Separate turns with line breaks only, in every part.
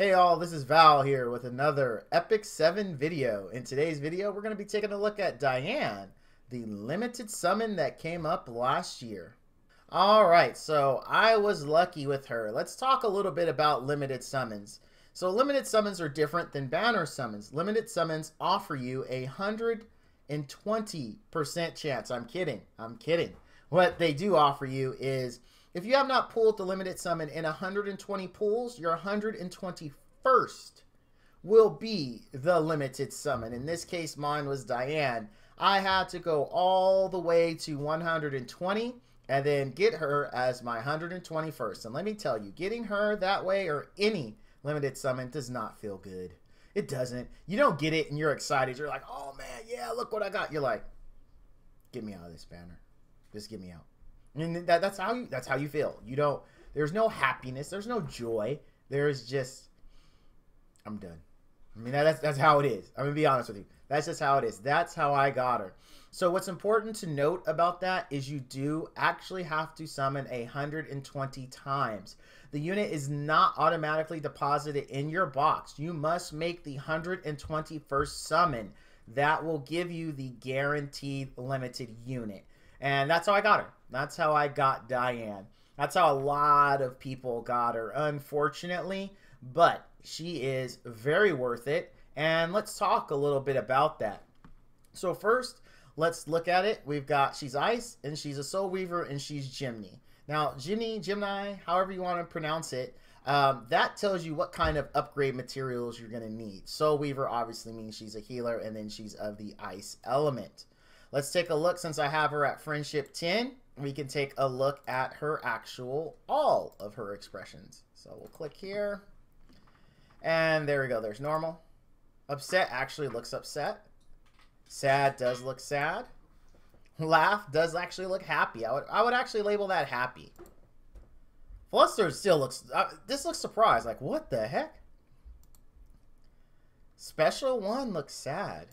Hey all, this is Val here with another Epic 7 video. In today's video, we're going to be taking a look at Diene, the limited summon that came up last year. Alright, so I was lucky with her. Let's talk a little bit about limited summons. So limited summons are different than banner summons. Limited summons offer you a 120% chance. I'm kidding. I'm kidding. What they do offer you is if you have not pulled the limited summon in 120 pulls, your 121st will be the limited summon. In this case, mine was Diene. I had to go all the way to 120 and then get her as my 121st. And let me tell you, getting her that way or any limited summon does not feel good. It doesn't. You don't get it and you're excited. You're like, oh man, yeah, look what I got. You're like, get me out of this banner. Just get me out. And that, that's how you that's how you feel. You don't there's no happiness, there's no joy. There's just I'm done. I mean that's that's how it is. I'm gonna be honest with you. That's just how it is. That's how I got her. So what's important to note about that is you do actually have to summon a 120 times. The unit is not automatically deposited in your box. You must make the 121st summon. That will give you the guaranteed limited unit. And that's how I got her. That's how I got Diene. That's how a lot of people got her, unfortunately. But she is very worth it. And let's talk a little bit about that. So first, let's look at it. We've got she's ice and she's a soul weaver and she's Jimny. Now, Jimny, Gemini, however you want to pronounce it, um, that tells you what kind of upgrade materials you're going to need. Soul Weaver obviously means she's a healer and then she's of the ice element. Let's take a look since I have her at friendship 10. We can take a look at her actual, all of her expressions. So we'll click here. And there we go. There's normal. Upset actually looks upset. Sad does look sad. Laugh does actually look happy. I would, I would actually label that happy. Flustered still looks, uh, this looks surprised. Like, what the heck? Special one looks sad.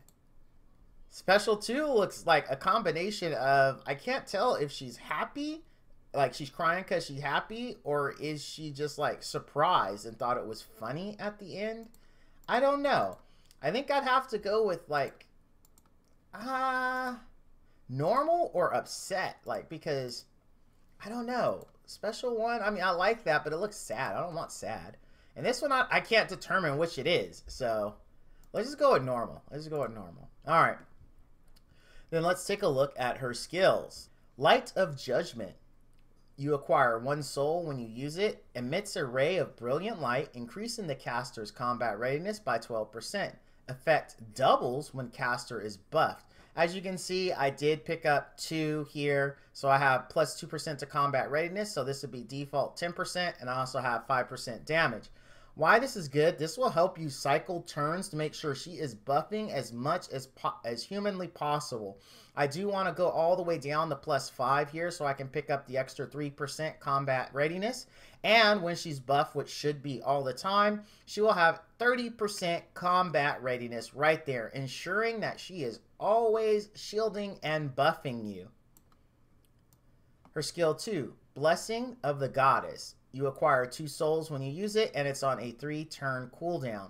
Special 2 looks like a combination of I can't tell if she's happy, like she's crying because she's happy, or is she just like surprised and thought it was funny at the end? I don't know. I think I'd have to go with like ah uh, normal or upset, like because I don't know. Special one, I mean I like that, but it looks sad. I don't want sad. And this one I, I can't determine which it is. So let's just go with normal. Let's just go with normal. All right. Then let's take a look at her skills. Light of Judgment. You acquire one soul when you use it, emits a ray of brilliant light, increasing the caster's combat readiness by 12%. Effect doubles when caster is buffed. As you can see, I did pick up two here, so I have plus 2% to combat readiness, so this would be default 10%, and I also have 5% damage. Why this is good, this will help you cycle turns to make sure she is buffing as much as as humanly possible. I do want to go all the way down to plus 5 here so I can pick up the extra 3% combat readiness. And when she's buffed, which should be all the time, she will have 30% combat readiness right there, ensuring that she is always shielding and buffing you. Her skill 2, Blessing of the Goddess. You acquire two souls when you use it, and it's on a three turn cooldown.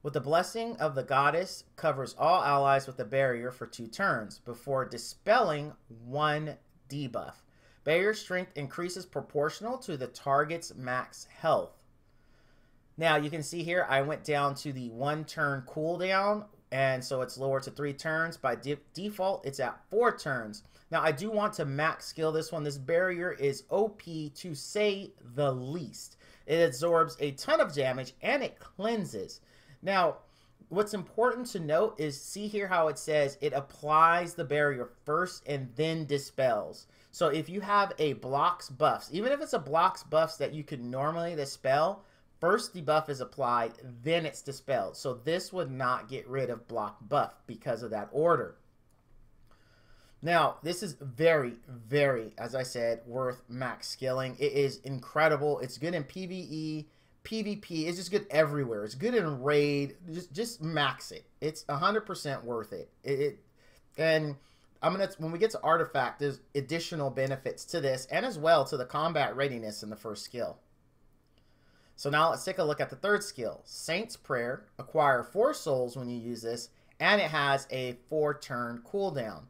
With the Blessing of the Goddess, covers all allies with a barrier for two turns before dispelling one debuff. Barrier strength increases proportional to the target's max health. Now you can see here I went down to the one turn cooldown and so it's lower to three turns. By de default, it's at four turns. Now, I do want to max skill this one. This barrier is OP to say the least. It absorbs a ton of damage and it cleanses. Now, what's important to note is see here how it says it applies the barrier first and then dispels. So if you have a blocks buffs, even if it's a blocks buffs that you could normally dispel, First, the buff is applied, then it's dispelled. So this would not get rid of block buff because of that order. Now, this is very, very, as I said, worth max skilling. It is incredible. It's good in PvE, PvP. It's just good everywhere. It's good in raid. Just, just max it. It's 100% worth it. It, it and I'm gonna when we get to artifact, there's additional benefits to this, and as well to the combat readiness in the first skill. So now let's take a look at the third skill, Saint's Prayer. Acquire four souls when you use this, and it has a four turn cooldown.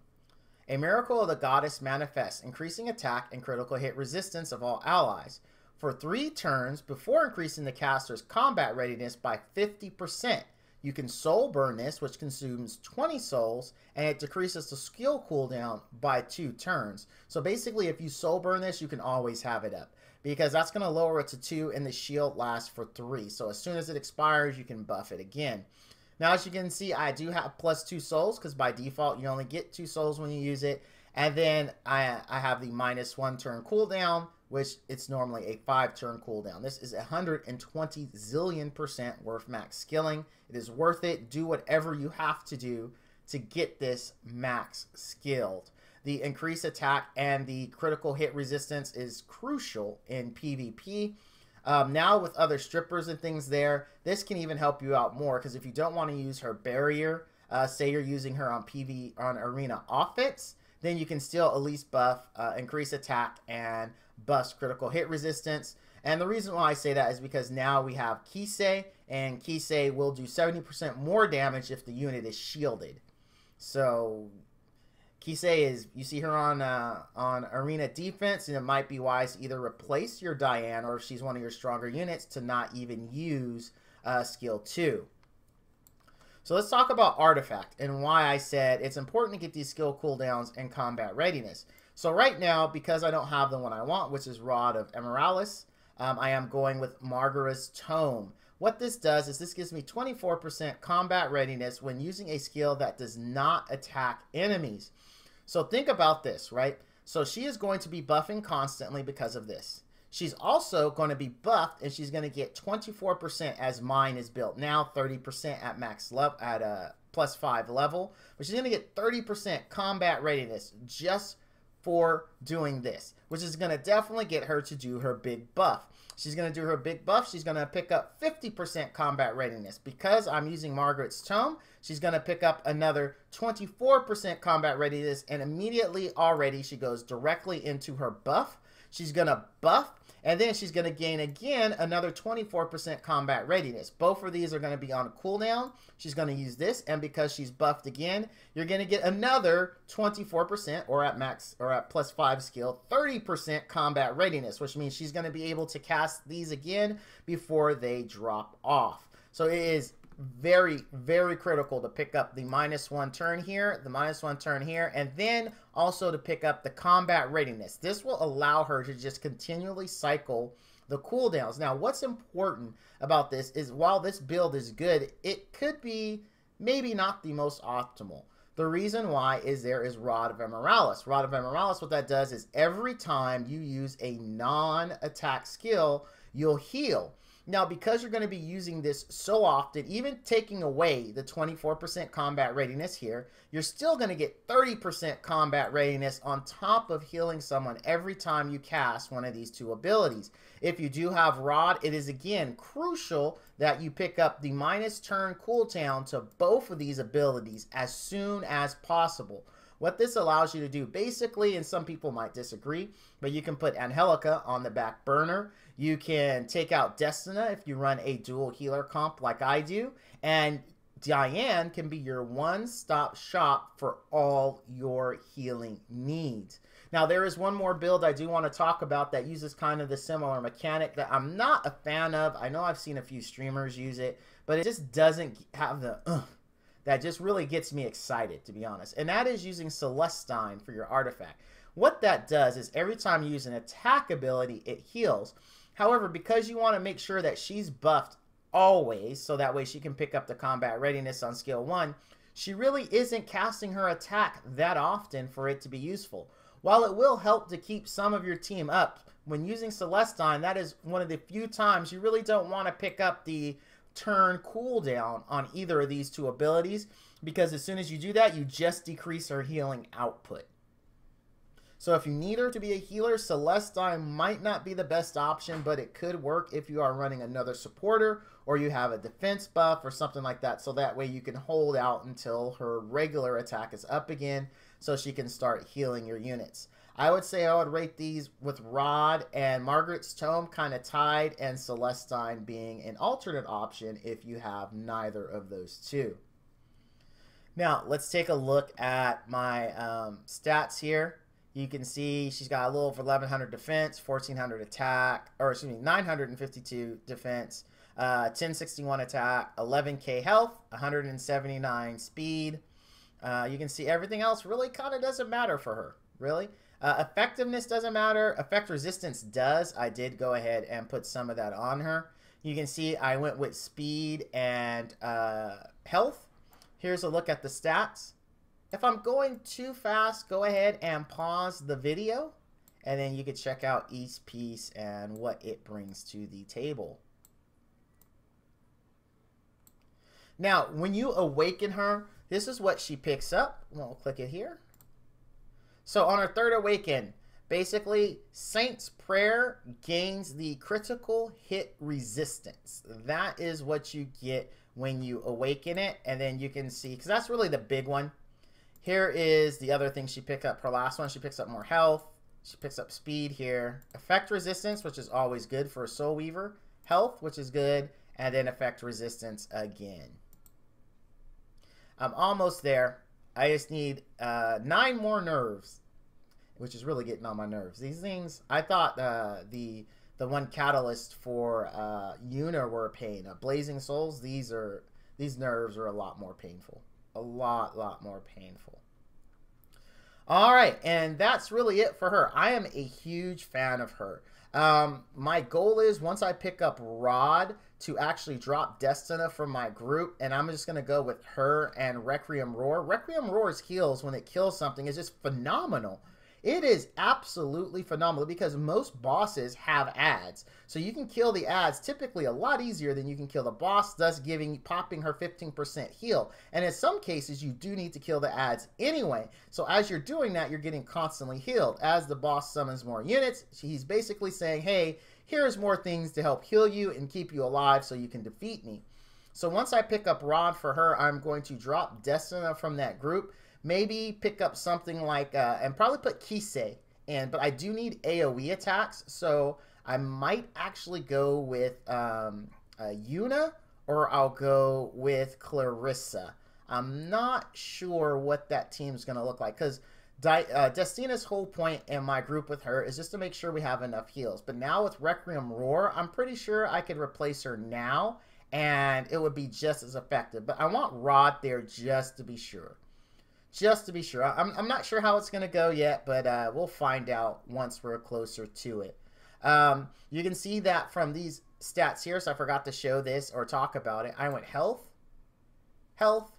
A miracle of the goddess manifests, increasing attack and critical hit resistance of all allies for three turns before increasing the caster's combat readiness by 50%. You can soul burn this, which consumes 20 souls, and it decreases the skill cooldown by two turns. So basically, if you soul burn this, you can always have it up because that's going to lower it to two, and the shield lasts for three. So as soon as it expires, you can buff it again. Now, as you can see, I do have plus two souls because by default, you only get two souls when you use it. And then I, I have the minus one turn cooldown, which it's normally a five turn cooldown. This is 120 zillion percent worth max skilling. It is worth it. Do whatever you have to do to get this max skilled. The increased attack and the critical hit resistance is crucial in PvP. Um, now with other strippers and things there, this can even help you out more because if you don't want to use her barrier, uh, say you're using her on PV on arena offense, then you can still at least buff, uh, increase attack, and bust critical hit resistance. And the reason why I say that is because now we have Kise, and Kise will do 70% more damage if the unit is shielded. So Kise is you see her on uh, on arena defense, and it might be wise to either replace your Diene or if she's one of your stronger units to not even use uh, skill two. So let's talk about artifact and why I said it's important to get these skill cooldowns and combat readiness. So right now, because I don't have the one I want, which is Rod of Amaryllis, um, I am going with Magaraha's Tome. What this does is this gives me 24% combat readiness when using a skill that does not attack enemies. So think about this, right? So she is going to be buffing constantly because of this. She's also going to be buffed and she's going to get 24% as mine is built. Now 30% at max level at a plus 5 level, but she's going to get 30% combat readiness just for doing this, which is going to definitely get her to do her big buff. She's going to do her big buff. She's going to pick up 50% combat readiness. Because I'm using Magaraha's Tome, she's going to pick up another 24% combat readiness, and immediately already she goes directly into her buff. She's going to buff and then she's going to gain again another 24% combat readiness. Both of these are going to be on a cooldown. She's going to use this, and because she's buffed again, you're going to get another 24% or at max or at plus 5 skill, 30% combat readiness, which means she's going to be able to cast these again before they drop off. So it is very, very critical to pick up the minus one turn here, the minus one turn here, and then also to pick up the combat readiness. This will allow her to just continually cycle the cooldowns. Now, what's important about this is while this build is good, it could be maybe not the most optimal. The reason why is there is Rod of Amaryllis. Rod of Amaryllis, what that does is every time you use a non-attack skill, you'll heal. Now, because you're going to be using this so often, even taking away the 24% combat readiness here, you're still going to get 30% combat readiness on top of healing someone every time you cast one of these two abilities. If you do have Rod, it is again crucial that you pick up the minus turn cooldown to both of these abilities as soon as possible. What this allows you to do, basically, and some people might disagree, but you can put Angelica on the back burner. You can take out Destina if you run a dual healer comp like I do, and Diene can be your one-stop shop for all your healing needs. Now, there is one more build I do want to talk about that uses kind of the similar mechanic that I'm not a fan of. I know I've seen a few streamers use it, but it just doesn't have the uh, that just really gets me excited, to be honest. And that is using Celestine for your artifact. What that does is every time you use an attack ability, it heals. However, because you want to make sure that she's buffed always, so that way she can pick up the combat readiness on skill 1, she really isn't casting her attack that often for it to be useful. While it will help to keep some of your team up, when using Celestine, that is one of the few times you really don't want to pick up the turn cooldown on either of these two abilities because as soon as you do that, you just decrease her healing output. So if you need her to be a healer, Celestine might not be the best option, but it could work if you are running another supporter or you have a defense buff or something like that. So that way you can hold out until her regular attack is up again so she can start healing your units. I would say I would rate these with Rod and Magaraha's Tome kind of tied, and Celestine being an alternate option if you have neither of those two. Now, let's take a look at my um, stats here. You can see she's got a little over 1100 defense, 1400 attack, or excuse me, 952 defense, uh, 1061 attack, 11k health, 179 speed. Uh, you can see everything else really kind of doesn't matter for her, really. Uh, effectiveness doesn't matter. Effect resistance does. I did go ahead and put some of that on her. You can see I went with speed and uh, health. Here's a look at the stats. If I'm going too fast, go ahead and pause the video. And then you can check out each piece and what it brings to the table. Now, when you awaken her, this is what she picks up. We'll click it here. So on her third awaken, basically Saint's Prayer gains the critical hit resistance. That is what you get when you awaken it. And then you can see, because that's really the big one. Here is the other thing she picked up. Her last one, she picks up more health. She picks up speed here. Effect resistance, which is always good for a Soul Weaver. Health, which is good. And then effect resistance again. I'm almost there. I just need uh, nine more nerves, which is really getting on my nerves. These things, I thought uh, the the one catalyst for uh, were pain. Uh, Blazing Souls, these are these nerves are a lot more painful. A lot, lot more painful. All right, and that's really it for her. I am a huge fan of her. Um, my goal is once I pick up Rod to actually drop Destina from my group, and I'm just to go with her and Requiem Roar. Requiem Roar's heals when it kills something is just phenomenal. It is absolutely phenomenal because most bosses have ads. So you can kill the ads typically a lot easier than you can kill the boss, thus giving popping her 15% heal. And in some cases, you do need to kill the ads anyway. So as you're doing that, you're getting constantly healed. As the boss summons more units, he's basically saying, hey, here's more things to help heal you and keep you alive so you can defeat me. So once I pick up Rod for her, I'm going to drop Destina from that group Maybe pick up something like, uh, and probably put Kise in, but I do need AoE attacks, so I might actually go with um, uh, Yuna or I'll go with Clarissa. I'm not sure what that team's going to look like because Di- uh, Destina's whole point in my group with her is just to make sure we have enough heals. But now with Requiem Roar, I'm pretty sure I could replace her now and it would be just as effective. But I want Rod there just to be sure just to be sure. I'm, I'm not sure how it's going to go yet, but uh, we'll find out once we're closer to it. Um, you can see that from these stats here, so I forgot to show this or talk about it. I went health, health,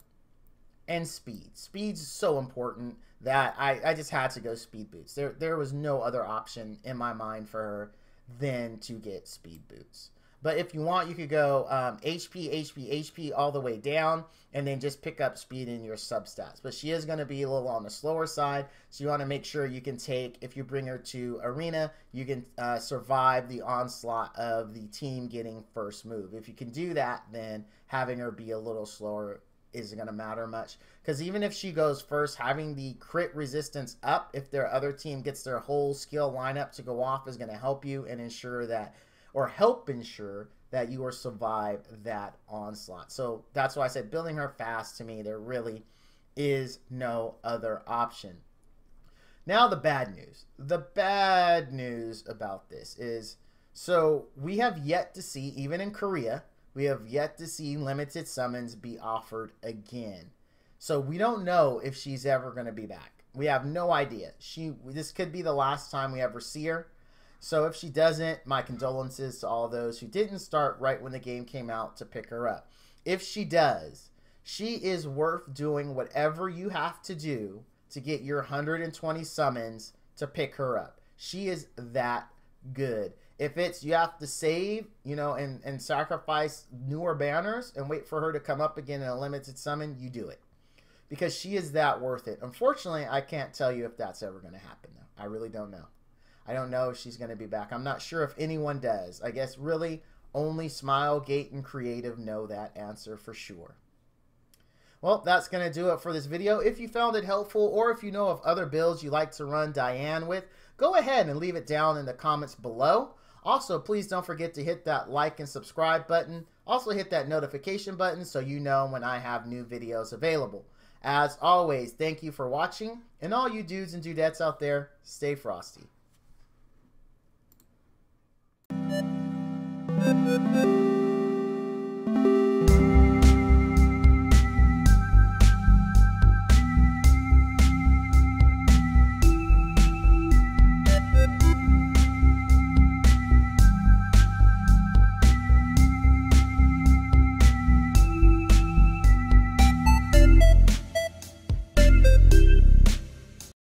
and speed. Speed's so important that I, I just had to go speed boots. There, there was no other option in my mind for her than to get speed boots. But if you want, you could go um, HP, HP, HP all the way down, and then just pick up speed in your substats. But she is going to be a little on the slower side, so you want to make sure you can take, if you bring her to Arena, you can uh, survive the onslaught of the team getting first move. If you can do that, then having her be a little slower isn't going to matter much. Because even if she goes first, having the crit resistance up, if their other team gets their whole skill lineup to go off, is going to help you and ensure that or help ensure that you will survive that onslaught. So that's why I said building her fast to me, there really is no other option. Now, the bad news. The bad news about this is so we have yet to see, even in Korea, we have yet to see limited summons be offered again. So we don't know if she's ever going to be back. We have no idea. She this could be the last time we ever see her. So if she doesn't, my condolences to all those who didn't start right when the game came out to pick her up. If she does, she is worth doing whatever you have to do to get your 120 summons to pick her up. She is that good. If it's you have to save, you know, and, and sacrifice newer banners and wait for her to come up again in a limited summon, you do it. Because she is that worth it. Unfortunately, I can't tell you if that's ever going to happen, though. I really don't know. I don't know if she's going to be back. I'm not sure if anyone does. I guess really only Smilegate and Creative know that answer for sure. Well, that's going to do it for this video. If you found it helpful or if you know of other builds you like to run Diene with, go ahead and leave it down in the comments below. Also, please don't forget to hit that like and subscribe button. Also, hit that notification button so you know when I have new videos available. As always, thank you for watching, and all you dudes and dudettes out there, stay frosty. Thank you.